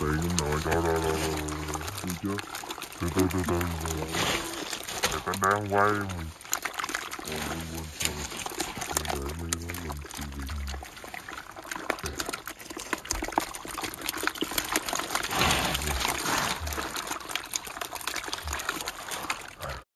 rồi rồi đó đó đó Chưa chứ từ từ từ từ người ta đang quay. Mình Ờ quên quên.